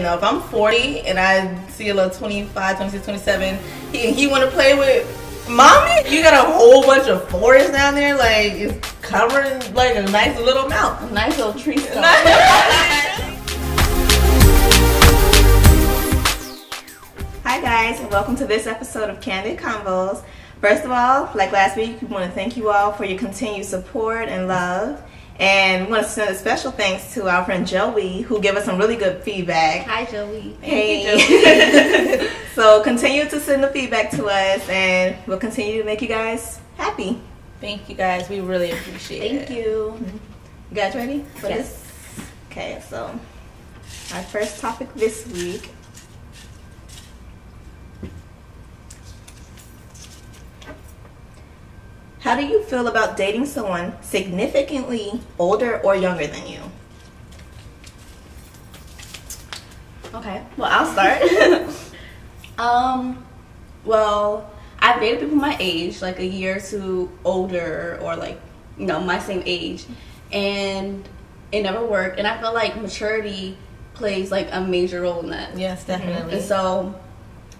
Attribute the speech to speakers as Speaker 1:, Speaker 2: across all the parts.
Speaker 1: saying though, if I'm 40 and I see a little 25, 26, 27, he, he want to play with mommy, you got a whole bunch of forest down there, like it's covering like a nice little mountain.
Speaker 2: Nice little tree stump. Hi guys, and welcome to this episode of Candid Convos. First of all, like last week, we want to thank you all for your continued support and love. And we want to send a special thanks to our friend Joey, who gave us some really good feedback.
Speaker 3: Hi, Joey.
Speaker 2: Hey. so continue to send the feedback to us, and we'll continue to make you guys happy.
Speaker 1: Thank you guys, we really appreciate it.
Speaker 2: Thank you. You guys ready for
Speaker 3: Yes.
Speaker 2: this? Okay, so our first topic this week. How do you feel about dating someone significantly older or younger than you?
Speaker 3: Okay, well, I'll start. um, well, I've dated people my age, like a year or two older, or like, you know, my same age, and it never worked. And I feel like maturity plays like a major role in that.
Speaker 1: Yes, definitely.
Speaker 3: And so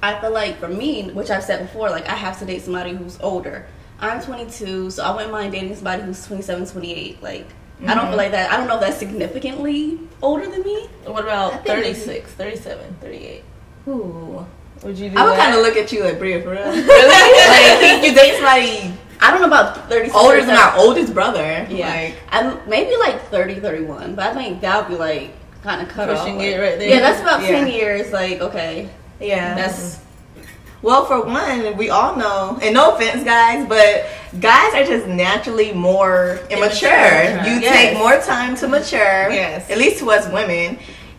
Speaker 3: I feel like for me, which I've said before, like I have to date somebody who's older. I'm 22, so I wouldn't mind dating somebody who's 27, 28. Like, I don't mm-hmm. feel like that. I don't know if that's significantly older than me.
Speaker 1: What about 36, 37, 38?
Speaker 2: Ooh.
Speaker 1: Would you do
Speaker 2: I would kind of look at you like Bria for real.
Speaker 1: really?
Speaker 2: like you date somebody
Speaker 3: I don't know about 36.
Speaker 2: older than our oldest brother.
Speaker 3: Yeah.
Speaker 2: Like,
Speaker 3: I'm maybe like 30, 31, but I think that would be like kind of cut
Speaker 1: Pushing
Speaker 3: off.
Speaker 1: it
Speaker 3: like-
Speaker 1: right there.
Speaker 3: Yeah, that's about
Speaker 2: Yeah.
Speaker 3: 10 years. Like, okay,
Speaker 2: yeah.
Speaker 3: that's mm-hmm.
Speaker 2: Well, for one, we all know, and no offense, guys, but guys are just naturally more immature.
Speaker 1: Immature,
Speaker 2: You
Speaker 1: yes.
Speaker 2: take more time to mature,
Speaker 1: Yes.
Speaker 2: at least to us women,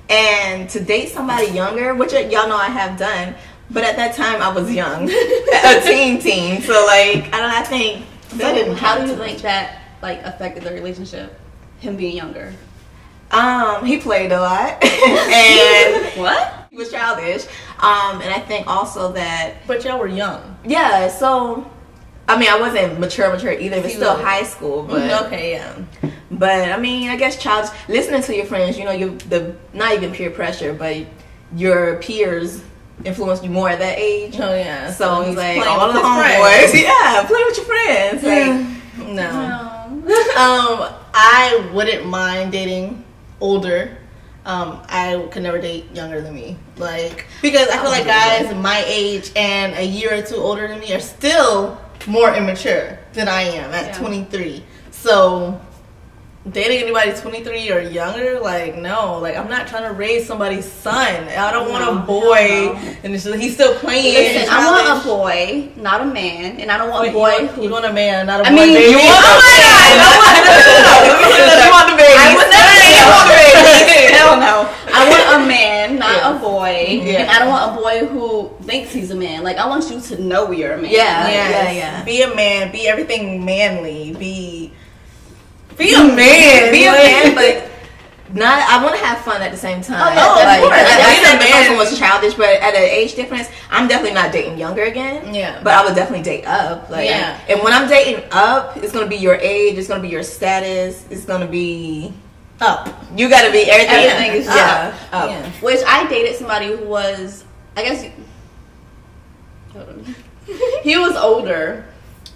Speaker 2: and to date somebody younger, which y'all know I have done. But at that time, I was young, a teen teen. So like, I don't. I think that didn't.
Speaker 3: how do you think that like affected the relationship? Him being younger.
Speaker 2: Um, he played a lot, and
Speaker 3: What?
Speaker 2: He was childish. Um, and I think also that
Speaker 1: But y'all were young.
Speaker 2: yeah. So, I mean, I wasn't mature, mature either. It was still high school, but
Speaker 1: Mm, okay, yeah.
Speaker 2: But I mean, I guess childish. Listening to your friends, you know, you the not even peer pressure, but your peers influenced you more at that age.
Speaker 1: Oh yeah.
Speaker 2: So he's like, all of the homeboys, yeah, play with your friends. Like,
Speaker 1: No.
Speaker 3: No.
Speaker 1: Um, I wouldn't mind dating older. Um, I could never date younger than me. Like because I feel like guys my age and a year or two older than me are still more immature than I am at
Speaker 3: Yeah.
Speaker 1: 23. So dating anybody 23 or younger, like no, like I'm not trying to raise somebody's son. I don't want a boy,
Speaker 3: no.
Speaker 1: and it's just, he's still playing.
Speaker 3: Listen, I want a boy, not a man, and I don't want
Speaker 1: Wait,
Speaker 3: a boy
Speaker 1: you, want,
Speaker 3: who
Speaker 1: you want a man, not a
Speaker 3: I
Speaker 1: boy.
Speaker 3: mean,
Speaker 1: baby.
Speaker 3: you want-
Speaker 1: oh my god! No, no, no, no, no.
Speaker 2: you want the baby?
Speaker 1: I would never you want a baby.
Speaker 3: Hell no. I want a man, not
Speaker 1: Yeah.
Speaker 3: a boy.
Speaker 1: Yeah.
Speaker 3: And I don't want a boy who thinks he's a man. Like I want you to know you're a man.
Speaker 2: Yeah.
Speaker 3: Like,
Speaker 2: yeah, yeah.
Speaker 1: Be a man. Be everything manly. Be be a man.
Speaker 2: be a man, but not. I want to have fun at the same time.
Speaker 3: Oh, yeah, of course.
Speaker 2: I, I
Speaker 1: Being a
Speaker 2: said the person was childish, but at an age difference, I'm definitely not dating younger again.
Speaker 1: Yeah.
Speaker 2: but I would definitely date up. Like,
Speaker 1: Yeah.
Speaker 2: and when I'm dating up, it's gonna be your age. It's gonna be your status. It's gonna be
Speaker 1: up.
Speaker 2: you got to be everything.
Speaker 3: Everything is
Speaker 2: yeah,
Speaker 3: up.
Speaker 2: up.
Speaker 1: Yeah.
Speaker 3: Which I dated somebody who was, I guess. he was older.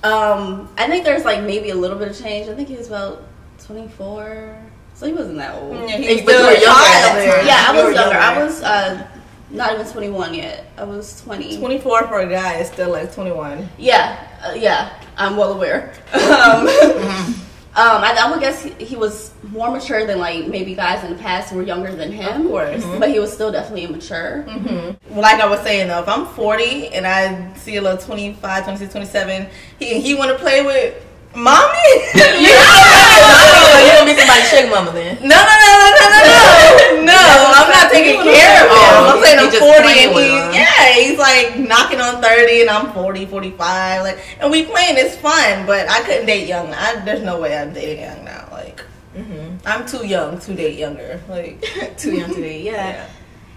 Speaker 3: Um, I think there's like maybe a little bit of change. I think he was about 24, so he wasn't that old.
Speaker 1: Yeah,
Speaker 2: But
Speaker 1: he's
Speaker 2: you
Speaker 1: still
Speaker 2: younger at
Speaker 1: child.
Speaker 2: that time.
Speaker 3: Yeah, I was younger. I was uh, not even 21 yet. I was 20.
Speaker 1: Twenty four for a guy is still like twenty one.
Speaker 3: Yeah, uh, yeah, I'm well aware. um, um, I, I would guess he, he was more mature than like maybe guys in the past who were younger than him.
Speaker 1: Of course.
Speaker 3: but he was still definitely immature.
Speaker 1: Well, like I was saying though, if I'm 40 and I see a little 25, 26, 27, he he want to play with mommy.
Speaker 2: Oh, you gonna be somebody's sugar mama then?
Speaker 1: No, no, no, no, no, no, no. No, I'm not taking care of him. I'm saying I'm 40 and he's, yeah, he's like knocking on 30 and I'm 40, 45. Like, and we playing, it's fun, but I couldn't date young. I, there's no way I'm dating young now. Like, mm-hmm. I'm too young to date younger. Like,
Speaker 2: Too young to date. Yeah.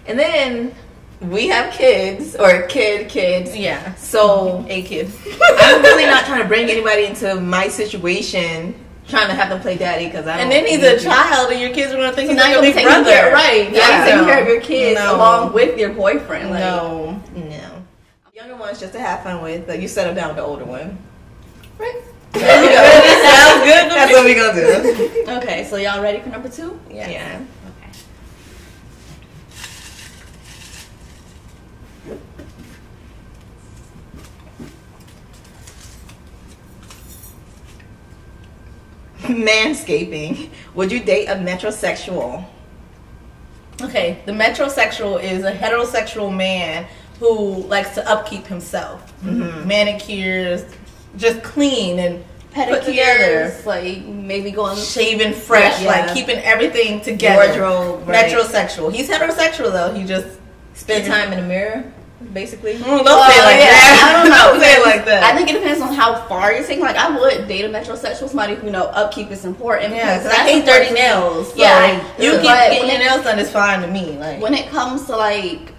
Speaker 2: And then we have kids or kid kids.
Speaker 1: Yeah.
Speaker 2: So
Speaker 1: A kid.
Speaker 2: I'm really not trying to bring anybody into my situation trying to have them play daddy because I.
Speaker 1: And then he's a child, and your kids are gonna think
Speaker 3: So
Speaker 1: he's like a big brother,
Speaker 3: care, right?
Speaker 2: Yeah.
Speaker 3: taking care of your kids
Speaker 1: No.
Speaker 3: along with your boyfriend. Like,
Speaker 1: No,
Speaker 2: No. Younger ones just to have fun with. Like you settle down with the older one.
Speaker 3: Right.
Speaker 2: There we go.
Speaker 1: sounds good.
Speaker 2: That's what we gonna do.
Speaker 3: Okay, so y'all ready for number two?
Speaker 1: Yeah.
Speaker 2: Yeah. Manscaping. Would you date a metrosexual?
Speaker 1: Okay, the metrosexual is a heterosexual man who likes to upkeep himself, mm-hmm. manicures, just clean and put together,
Speaker 3: like maybe going.
Speaker 1: shaving fresh,
Speaker 2: Yeah.
Speaker 1: like keeping everything together.
Speaker 2: Wardrobe, right.
Speaker 1: Metrosexual. He's heterosexual though. He just
Speaker 2: Spend time in the mirror, basically.
Speaker 1: Mm, don't
Speaker 3: Well,
Speaker 1: say like
Speaker 3: yeah,
Speaker 1: that.
Speaker 3: I don't know.
Speaker 1: don't say like that.
Speaker 3: I think it depends on how far you're taking. Like, I would date a metrosexual somebody who you know upkeep is important.
Speaker 1: yeah,
Speaker 3: because
Speaker 1: 'cause I hate dirty nails. So
Speaker 3: Yeah,
Speaker 1: you keep getting your nails done is fine to me. Like
Speaker 3: When it comes to like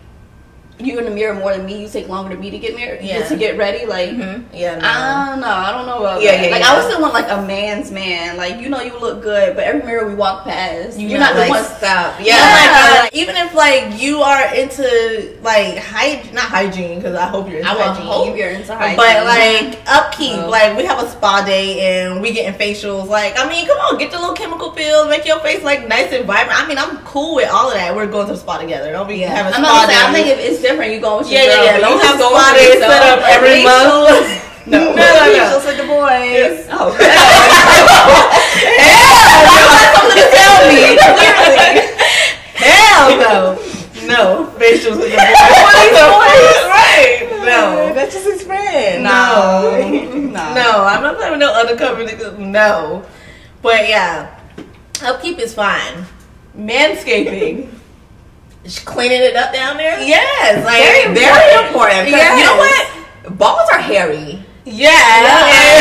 Speaker 3: you in the mirror more than me, you take longer than me to get married,
Speaker 1: Yeah.
Speaker 3: to get ready. Like,
Speaker 1: yeah, no.
Speaker 3: I don't know. I don't know about
Speaker 2: Yeah,
Speaker 3: that.
Speaker 2: yeah,
Speaker 3: like,
Speaker 2: yeah.
Speaker 3: I would still want like a man's man. Like, you know, you look good, but every mirror we walk past,
Speaker 1: You
Speaker 3: you're
Speaker 1: not,
Speaker 3: not, the
Speaker 1: like,
Speaker 3: one.
Speaker 2: Stop.
Speaker 1: Yeah,
Speaker 3: Yeah.
Speaker 1: like, uh, even if like you are into like hygiene, not hygiene, because I hope you're into
Speaker 3: I
Speaker 1: hygiene.
Speaker 3: hope you're into hygiene.
Speaker 1: But like upkeep,
Speaker 2: Well.
Speaker 1: like we have a spa day and we getting facials. Like I mean, come on, get the little chemical pills, make your face like nice and vibrant. I mean, I'm cool with all of that. We're going to the spa together. Don't be having
Speaker 3: I'm
Speaker 1: spa
Speaker 3: not I think if it's different. You go with your
Speaker 1: Yeah, yeah,
Speaker 3: girl,
Speaker 1: yeah.
Speaker 3: but
Speaker 1: Don't
Speaker 3: you
Speaker 1: have
Speaker 3: go with
Speaker 1: set up every month.
Speaker 2: No,
Speaker 1: No, no, no.
Speaker 2: Just with the boys. Oh,
Speaker 1: something to tell me. Clearly. Hell no. No. Facials with the boys. right. No.
Speaker 2: that's just his friend.
Speaker 1: No.
Speaker 3: Nah.
Speaker 1: No, I'm not playing with no undercover niggas. No. But yeah. Upkeep is fine. Manscaping. Cleaning it up down there? Yes. Like
Speaker 2: Very, very important.
Speaker 1: Yes.
Speaker 2: You know what? Balls are hairy.
Speaker 1: Yeah.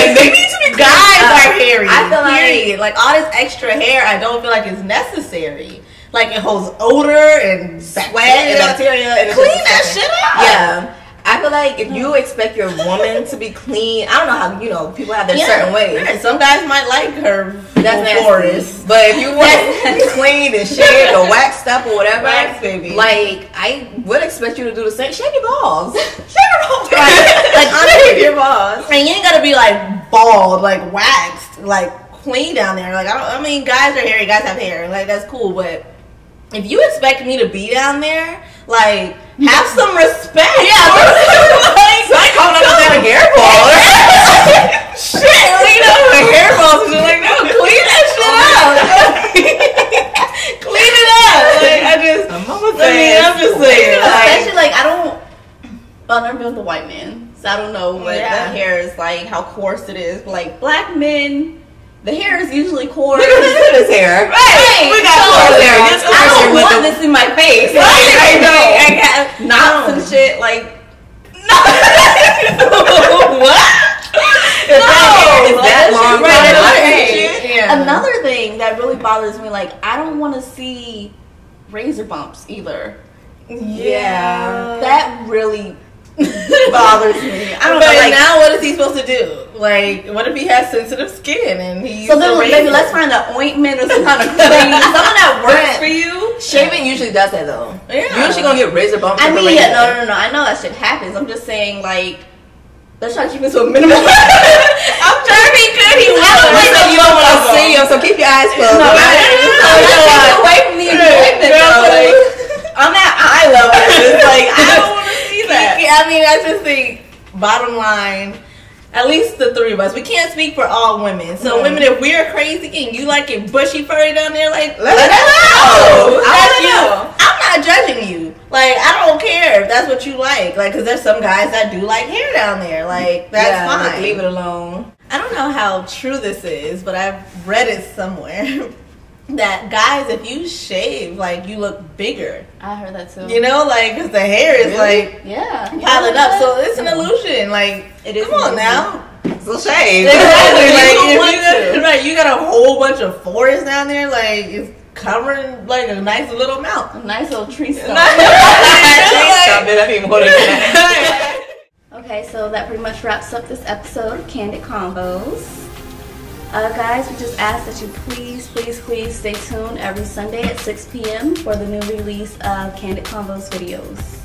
Speaker 1: And
Speaker 2: They need to be
Speaker 1: guys
Speaker 2: up.
Speaker 1: are hairy.
Speaker 2: I feel like-
Speaker 1: period. Like all this extra hair, I don't feel like is necessary. Like it holds odor and
Speaker 2: Sweat
Speaker 1: bacteria.
Speaker 2: and bacteria. And
Speaker 1: Clean that shit up.
Speaker 2: Yeah. I feel like if you expect your woman to be clean, I don't know how you know people have their
Speaker 1: Yeah.
Speaker 2: certain ways.
Speaker 1: Right. Some guys might like her
Speaker 2: That's
Speaker 1: forest.
Speaker 2: But if you want to be clean and shaved or waxed up or whatever,
Speaker 1: Wax, baby.
Speaker 2: like I would expect you to do the same. Shave your balls. Shave your balls.
Speaker 1: Like, like honestly,
Speaker 2: your balls.
Speaker 1: And you ain't gotta be like bald, like waxed, like clean down there. Like I don't. I mean, guys are hairy. Guys have hair. Like that's cool. But if you expect me to be down there, like have some respect. Yeah. like,
Speaker 2: So I calling up with that hair ball.
Speaker 1: shit. Clean up the hair balls. And you're like, no, clean that shit oh, up. clean it up. Like I just.
Speaker 2: mama
Speaker 1: I mean, I'm just saying. Like,
Speaker 3: Especially like I don't. Well, I've never been with a white man, so I don't know what
Speaker 1: Yeah.
Speaker 3: the hair is like, how coarse it is. But like black men, the hair is usually coarse.
Speaker 2: Look at his hair.
Speaker 3: Right.
Speaker 2: We got
Speaker 3: so,
Speaker 2: coarse hair. Just
Speaker 3: I don't want
Speaker 2: the-
Speaker 3: this in my face.
Speaker 2: Right, I know.
Speaker 3: I got knots
Speaker 1: No.
Speaker 3: and shit. Like
Speaker 1: what?
Speaker 2: Is that, is
Speaker 3: No,
Speaker 2: that
Speaker 3: like,
Speaker 2: long?
Speaker 3: right,
Speaker 2: right. right.
Speaker 1: Yeah.
Speaker 3: another thing that really bothers me, like I don't want to see razor bumps either.
Speaker 1: Yeah.
Speaker 3: That really bothers me. I don't
Speaker 1: but
Speaker 3: know. Like,
Speaker 1: now, what is he supposed to do? Like, what if he has sensitive skin and he's
Speaker 3: so then maybe let's find an ointment or some kind of cream, something that works for you.
Speaker 2: Shaving usually does that though.
Speaker 1: Yeah.
Speaker 2: You're usually gonna get razor bumps.
Speaker 3: I mean, yeah, no, no, no. I know that shit happens. I'm just saying, like, let's try to keep it to a minimum.
Speaker 1: I'm trying to be good. He
Speaker 3: I don't
Speaker 2: So you don't want to see him, so keep your eyes closed.
Speaker 3: No,
Speaker 2: okay?
Speaker 3: I-
Speaker 1: know
Speaker 3: let's
Speaker 1: what?
Speaker 3: take it away from the
Speaker 1: Girl,
Speaker 3: though. Like,
Speaker 1: on that eye level, like I don't want to see that. I mean, I just think bottom line. At least the three of us. We can't speak for all women. So,
Speaker 2: Mhm.
Speaker 1: women, if we're crazy and you like it bushy furry down there, like
Speaker 2: Let
Speaker 1: let
Speaker 2: us know.
Speaker 1: know.
Speaker 2: I
Speaker 1: That's
Speaker 2: wanna
Speaker 1: you.
Speaker 2: know.
Speaker 1: I'm not judging you. Like, I don't care if that's what you like. Like, because there's some guys that do like hair down there. Like, that's
Speaker 2: Yeah,
Speaker 1: fine.
Speaker 2: like, leave it alone.
Speaker 1: I don't know how true this is, but I've read it somewhere that guys, if you shave, like you look bigger.
Speaker 3: I heard that too.
Speaker 1: You know, like because the hair is like
Speaker 3: yeah,
Speaker 1: piling up, so it's an illusion. Like,
Speaker 2: It is
Speaker 1: Come on
Speaker 2: an
Speaker 1: now,
Speaker 2: So shave.
Speaker 1: exactly. Like,
Speaker 3: don't
Speaker 1: if you got, right, you got a whole bunch of forest down there. Like, it's covering like a nice little amount.
Speaker 3: a nice little tree stump.
Speaker 2: Stop it. I need more than that.
Speaker 3: okay, so that pretty much wraps up this episode of Candid Convos. Uh, guys, we just ask that you please, please, please stay tuned every Sunday at 6 p.m. for the new release of Candid Convos videos.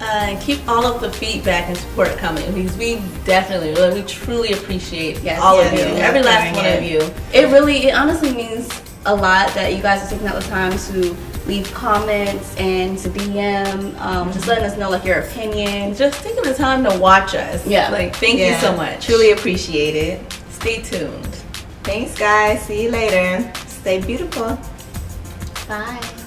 Speaker 1: Uh, and keep all of the feedback and support coming because we definitely, we truly appreciate
Speaker 3: Yes,
Speaker 1: all
Speaker 3: yes,
Speaker 1: of you,
Speaker 3: yes,
Speaker 1: every last one
Speaker 2: it.
Speaker 1: of you.
Speaker 3: It really, it honestly means a lot that you guys are taking out the time to leave comments and to DM, um, just letting us know like your opinion.
Speaker 1: Just taking the time to watch us.
Speaker 3: Yeah.
Speaker 1: Like, thank
Speaker 2: Yeah,
Speaker 1: you so much.
Speaker 2: Truly appreciate it.
Speaker 1: Stay tuned.
Speaker 2: Thanks, guys. See you later. Stay beautiful.
Speaker 3: Bye.